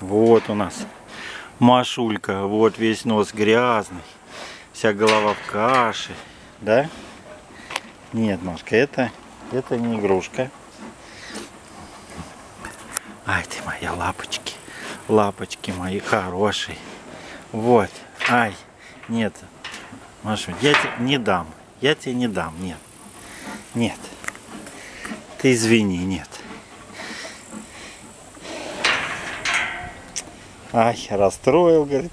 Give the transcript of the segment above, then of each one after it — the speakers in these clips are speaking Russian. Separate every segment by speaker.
Speaker 1: Вот у нас Машулька. Вот весь нос грязный. Вся голова в каше. Да? Нет, Машка, это, это не игрушка. Ай ты моя лапочки. Лапочки мои хорошие. Вот. Ай. Нет. Маша, я тебе не дам. Я тебе не дам. Нет. Нет. Ты извини, нет. Ай, расстроил, говорит.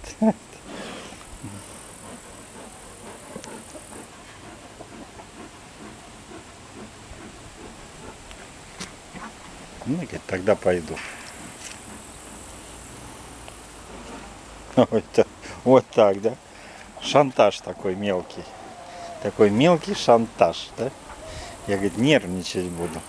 Speaker 1: Ну, говорит, тогда пойду. Вот вот так, да? Шантаж такой мелкий. Такой мелкий шантаж, да? Я, говорит, нервничать буду.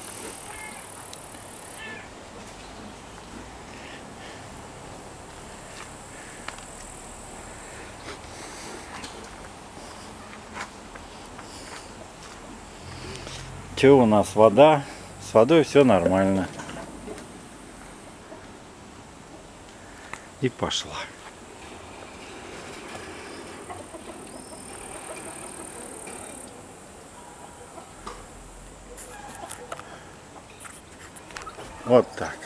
Speaker 1: Че у нас вода? С водой все нормально. И пошла. Вот так.